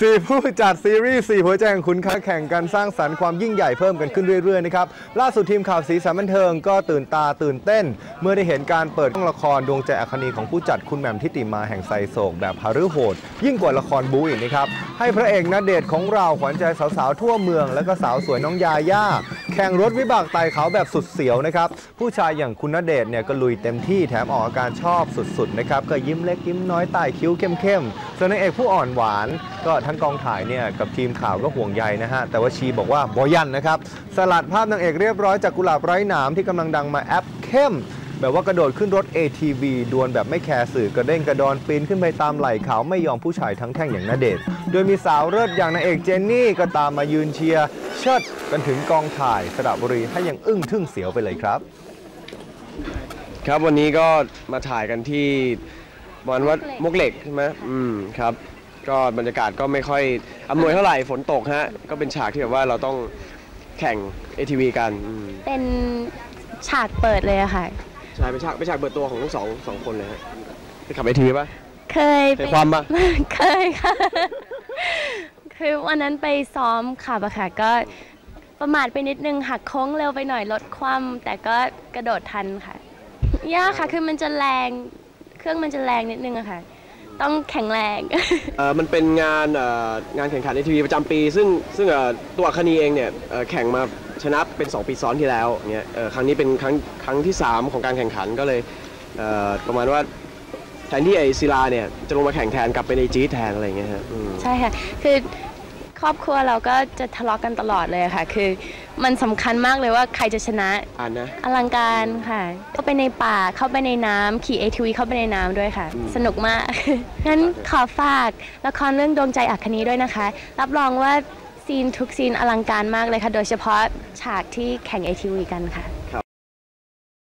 สี่ผู้จัดซีรีส์สี่หัวใจของคุณค้าแข่งกันสร้างสรรค์ความยิ่งใหญ่เพิ่มกันขึ้นเรื่อยๆนะครับล่าสุดทีมข่าวสีสันบันเทิงก็ตื่นตาตื่นเต้น เมื่อได้เห็นการเปิดกล้องละครดวงใจอัคนีของผู้จัดคุณแหม่มทิติมาแห่งไซโศกแบบฮารุโหด ยิ่งกว่าละครบู๊อีกนะครับให้พระเอกณเดชของเราขวัญใจสาวๆทั่วเมือง และก็สาวสวยน้องยาย่า แข่งรถวิบากไต่เขาแบบสุดเสียวนะครับ ผู้ชายอย่างคุณณเดชน์เนี่ยก็ลุยเต็มที่แถมออกอาการชอบสุดๆนะครับก็ยิ้มเล็กยิ้มน้อยใต้คิ้วเข้มๆส่วนนางเอกผู้อ่อนหวาน ก็ทั้งกองถ่ายเนี่ยกับทีมข่าวก็ห่วงใยนะฮะแต่ว่าชีบอกว่าบอยันนะครับสลัดภาพนางเอกเรียบร้อยจากกุหลาบไร้หนามที่กำลังดังมาแอปเข้ม แบบว่ากระโดดขึ้นรถ ATV ดวลแบบไม่แคร์สื่อกระเด้งกระดอนปีนขึ้นไปตามไหล่เขาไม่ยอมผู้ชายทั้งแท่งอย่างนาเดชน์โดยมีสาวเลิศอย่างนางเอกเจนนี่ก็ตามมายืนเชียร์เชิดกันถึงกองถ่ายสระบุรีให้ยังอึ้งทึ่งเสียวไปเลยครับ ครับวันนี้ก็มาถ่ายกันที่วันวัดมกเหล็กใช่ไหมอืมครับ ก็บรรยากาศก็ไม่ค่อยอำนวยเท่าไหร่ฝนตกฮะก็เป็นฉากที่แบบว่าเราต้องแข่ง ATV กันอืมเป็นฉากเปิดเลยอะค่ะ ใช่เป็นฉากเป็นฉากเปิดตัวของทั้งสองสองคนเลยฮะไปขับ ATV ป่ะเคยเคยความปะเคยค่ะ คือวันนั้นไปซ้อมขับอะค่ะก็ประมาทไปนิดนึงหักโค้งเร็วไปหน่อยลดความแต่ก็กระโดดทันค่ะ ยากค่ะคือมันจะแรงเครื่องมันจะแรงนิดนึงอะค่ะ ต้องแข็งแรงเอ่อมันเป็นงานเอ่องานแข่งขัน ATV ประจำปี ซึ่งซึ่งเอ่อตัวอัคคณีเองเนี่ยเอ่อแข่งมา ชนะเป็น 2 ปีซ้อนที่แล้วเนี่ยเอ่อครั้งนี้เป็นครั้งครั้งที่ 3 ของการแข่งขันก็เลยเอ่อประมาณว่าแทนที่ไอศิลาเนี่ยจะลงมาแข่งแทนกลับเป็นไอจีดแทนอะไรอย่างเงี้ยฮะอืม ใช่ค่ะ คือครอบครัวเราก็จะทะเลาะกันตลอดเลยค่ะ คือมันสำคัญมากเลยว่าใครจะชนะ อ่านนะ อลังการค่ะ เข้าไปในป่า เข้าไปในน้ำขี่ ATV เข้าไปในน้ำด้วยค่ะ อืม สนุกมาก งั้นขอฝากละครเรื่องดวงใจอัคคนีด้วยนะคะ รับรองว่า ซีนทุกซีนอลังการมากเลยค่ะ โดยเฉพาะฉากที่แข่ง ATV กันค่ะ